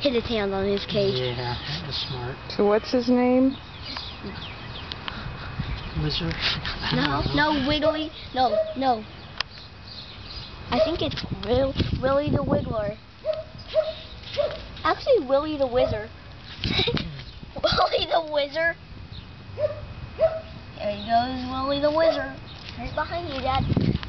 hit his hand on his cage. Yeah, that was smart. So what's his name? Wizard? No, no, Wiggly. No, no. I think it's Will, Willy the Wiggler. Actually, Willy the Wizard. Willy the Wizard. There he goes, Willy the Wizard. Right behind you, Dad.